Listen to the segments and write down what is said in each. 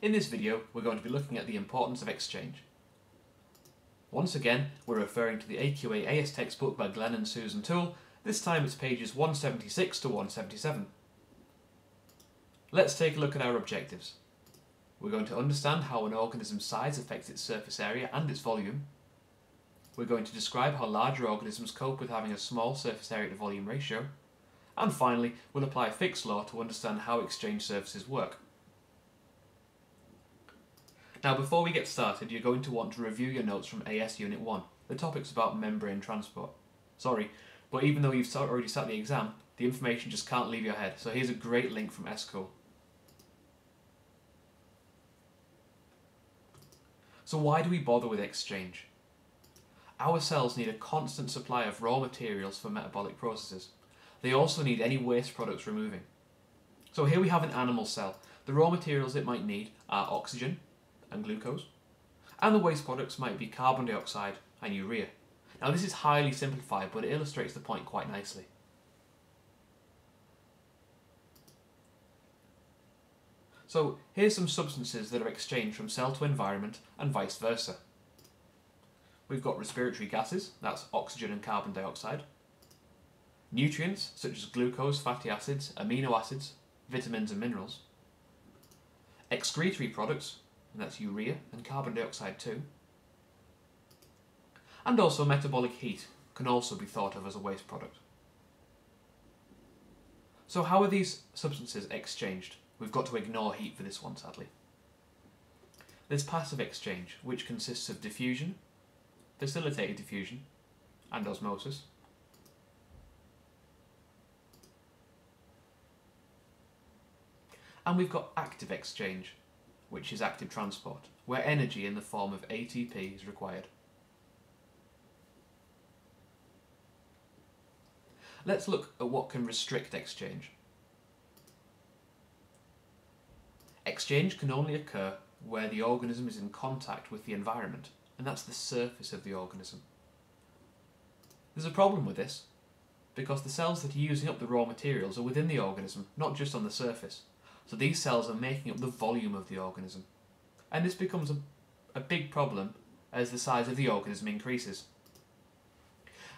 In this video, we're going to be looking at the importance of exchange. Once again, we're referring to the AQA AS textbook by Glenn and Susan Toole. This time it's pages 176 to 177. Let's take a look at our objectives. We're going to understand how an organism's size affects its surface area and its volume. We're going to describe how larger organisms cope with having a small surface area to volume ratio. And finally, we'll apply a Fick's law to understand how exchange surfaces work. Now before we get started, you're going to want to review your notes from AS Unit 1. The topic's about membrane transport. Sorry, but even though you've already sat the exam, the information just can't leave your head, so here's a great link from S-cool. So why do we bother with exchange? Our cells need a constant supply of raw materials for metabolic processes. They also need any waste products removing. So here we have an animal cell. The raw materials it might need are oxygen and glucose, and the waste products might be carbon dioxide and urea. Now this is highly simplified, but it illustrates the point quite nicely. So here's some substances that are exchanged from cell to environment and vice versa. We've got respiratory gases, that's oxygen and carbon dioxide. Nutrients, such as glucose, fatty acids, amino acids, vitamins and minerals. Excretory products, and that's urea and carbon dioxide too. And also metabolic heat can also be thought of as a waste product. So how are these substances exchanged? We've got to ignore heat for this one sadly. There's passive exchange, which consists of diffusion, facilitated diffusion, and osmosis. And we've got active exchange, which is active transport, where energy in the form of ATP is required. Let's look at what can restrict exchange. Exchange can only occur where the organism is in contact with the environment, and that's the surface of the organism. There's a problem with this, because the cells that are using up the raw materials are within the organism, not just on the surface. So these cells are making up the volume of the organism. And this becomes a, a big problem as the size of the organism increases.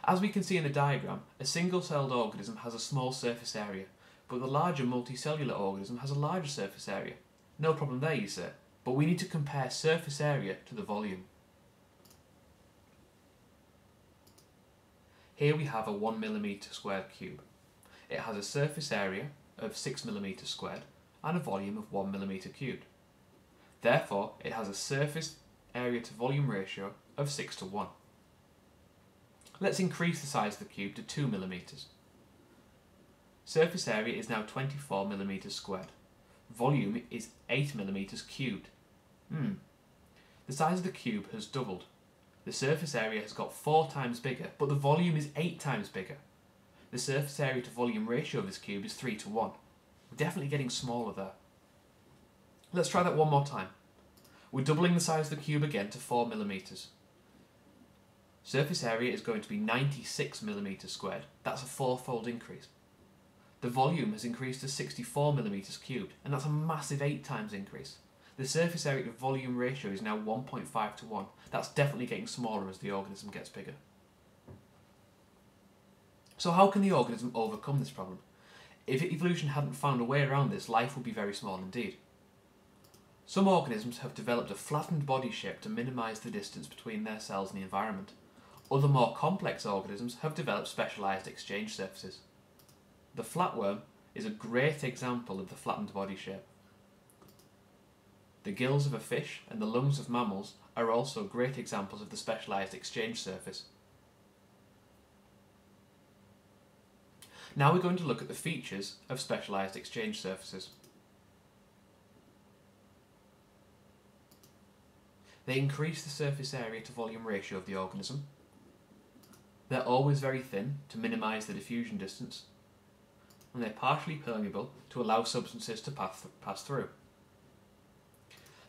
As we can see in the diagram, a single-celled organism has a small surface area, but the larger multicellular organism has a larger surface area. No problem there, you say, but we need to compare surface area to the volume. Here we have a 1mm squared cube. It has a surface area of 6mm squared and a volume of 1mm cubed. Therefore, it has a surface area to volume ratio of 6 to 1. Let's increase the size of the cube to 2mm. Surface area is now 24mm squared volume is 8 millimeters cubed. Hmm. The size of the cube has doubled. The surface area has got 4 times bigger, but the volume is 8 times bigger. The surface area to volume ratio of this cube is 3 to 1. Definitely getting smaller there. Let's try that one more time. We're doubling the size of the cube again to 4 millimeters. Surface area is going to be 96 millimeters squared. That's a fourfold increase. The volume has increased to 64 millimeters cubed, and that's a massive 8 times increase. The surface area to volume ratio is now 1.5 to 1. That's definitely getting smaller as the organism gets bigger. So how can the organism overcome this problem? If evolution hadn't found a way around this, life would be very small indeed. Some organisms have developed a flattened body shape to minimise the distance between their cells and the environment. Other more complex organisms have developed specialised exchange surfaces. The flatworm is a great example of the flattened body shape. The gills of a fish and the lungs of mammals are also great examples of the specialised exchange surface. Now we're going to look at the features of specialised exchange surfaces. They increase the surface area to volume ratio of the organism. They're always very thin to minimise the diffusion distance and they're partially permeable to allow substances to pass, th pass through.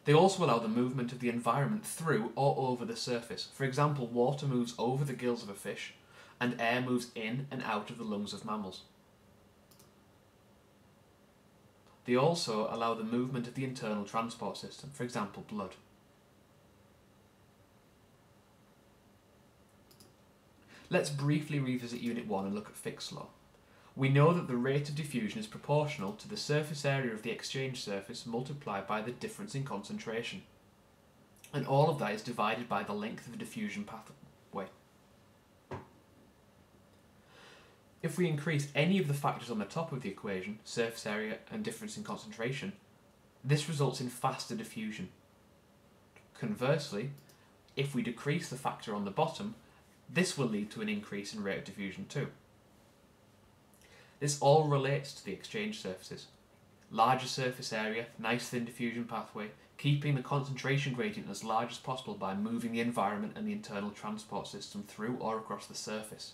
They also allow the movement of the environment through or over the surface. For example, water moves over the gills of a fish, and air moves in and out of the lungs of mammals. They also allow the movement of the internal transport system, for example, blood. Let's briefly revisit Unit 1 and look at Fick's law. We know that the rate of diffusion is proportional to the surface area of the exchange surface multiplied by the difference in concentration. And all of that is divided by the length of the diffusion pathway. If we increase any of the factors on the top of the equation, surface area and difference in concentration, this results in faster diffusion. Conversely, if we decrease the factor on the bottom, this will lead to an increase in rate of diffusion too. This all relates to the exchange surfaces. Larger surface area, nice thin diffusion pathway, keeping the concentration gradient as large as possible by moving the environment and the internal transport system through or across the surface.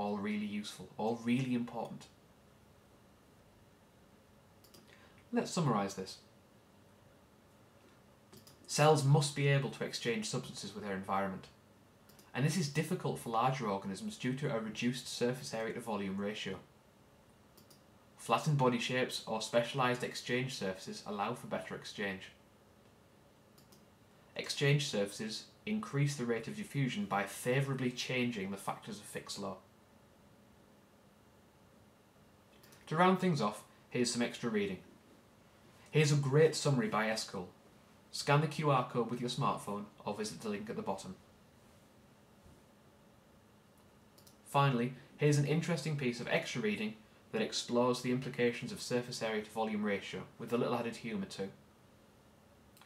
All really useful, all really important. Let's summarise this. Cells must be able to exchange substances with their environment. And this is difficult for larger organisms due to a reduced surface area to volume ratio. Flattened body shapes or specialised exchange surfaces allow for better exchange. Exchange surfaces increase the rate of diffusion by favourably changing the factors of Fick's law. To round things off, here's some extra reading. Here's a great summary by S-cool. Scan the QR code with your smartphone or visit the link at the bottom. Finally, here's an interesting piece of extra reading that explores the implications of surface area to volume ratio with a little added humour too.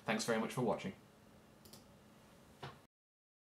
Thanks very much for watching.